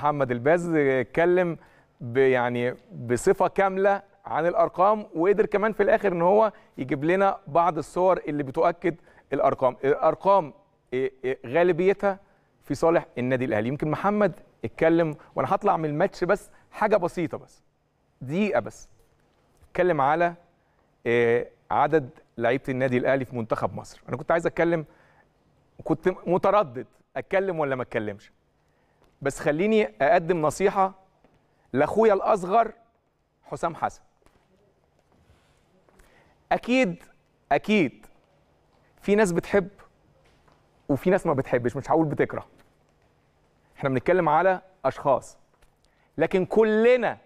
محمد الباز اتكلم يعني بصفة كاملة عن الأرقام وقدر كمان في الآخر إن هو يجيب لنا بعض الصور اللي بتؤكد الأرقام. الأرقام غالبيتها في صالح النادي الأهلي. يمكن محمد اتكلم وأنا هطلع من الماتش بس حاجة بسيطة بس دقيقة بس. اتكلم على إيه، عدد لعيبة النادي الأهلي في منتخب مصر. أنا كنت عايز أتكلم كنت متردد أتكلم ولا ما أتكلمش. بس خليني أقدم نصيحة لأخويا الأصغر حسام حسن. أكيد أكيد في ناس بتحب وفي ناس ما بتحبش مش هقول بتكره. إحنا بنتكلم على أشخاص. لكن كلنا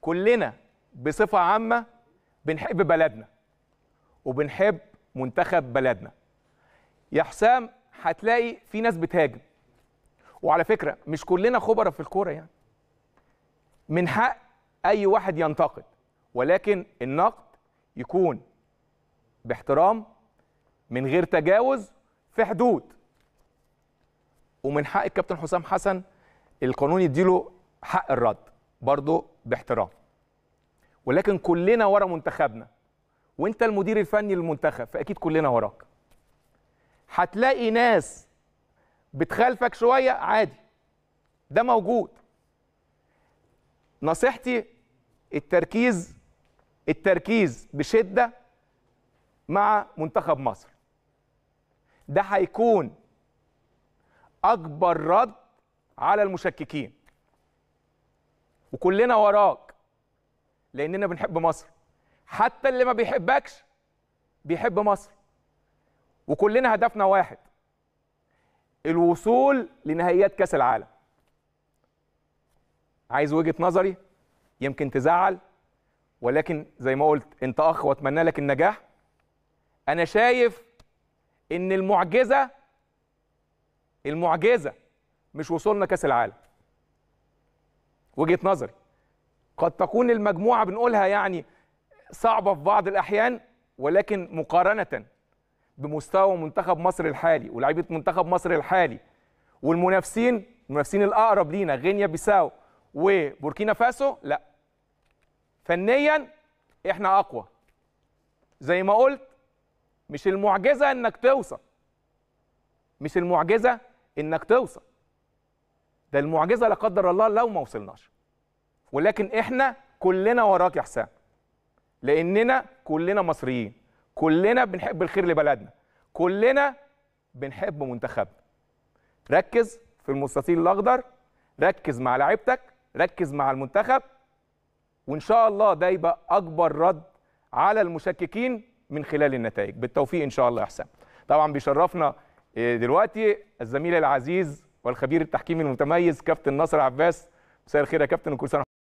كلنا بصفة عامة بنحب بلدنا وبنحب منتخب بلدنا. يا حسام هتلاقي في ناس بتهاجم. وعلى فكرة مش كلنا خبراء في الكورة يعني. من حق أي واحد ينتقد ولكن النقد يكون باحترام من غير تجاوز في حدود. ومن حق الكابتن حسام حسن القانون يديله حق الرد برضه باحترام. ولكن كلنا ورا منتخبنا وانت المدير الفني للمنتخب فأكيد كلنا وراك. هتلاقي ناس بتخالفك شوية عادي. ده موجود. نصيحتي التركيز التركيز بشدة مع منتخب مصر. ده هيكون أكبر رد على المشككين. وكلنا وراك لأننا بنحب مصر. حتى اللي ما بيحبكش بيحب مصر. وكلنا هدفنا واحد. الوصول لنهائيات كأس العالم. عايز وجهة نظري؟ يمكن تزعل ولكن زي ما قلت انت أخ وأتمنى لك النجاح. أنا شايف إن المعجزة المعجزة مش وصولنا كأس العالم. وجهة نظري قد تكون المجموعة بنقولها يعني صعبة في بعض الأحيان ولكن مقارنة بمستوى منتخب مصر الحالي ولاعيبة منتخب مصر الحالي. والمنافسين المنافسين الأقرب لينا غينيا بيساو وبوركينا فاسو لا. فنيا إحنا أقوى. زي ما قلت مش المعجزة إنك توصل. مش المعجزة إنك توصل. ده المعجزة لا قدر الله لو ما وصلناش. ولكن إحنا كلنا وراك يا حسام. لأننا كلنا مصريين. كلنا بنحب الخير لبلدنا. كلنا بنحب منتخبنا. ركز في المستطيل الأخضر ركز مع لعيبتك ركز مع المنتخب وإن شاء الله ده يبقى أكبر رد على المشككين من خلال النتائج. بالتوفيق إن شاء الله يا حسام. طبعا بيشرفنا إيه، دلوقتي الزميل العزيز والخبير التحكيمي المتميز كابتن ناصر عباس. مساء الخير يا كابتن وكل سنة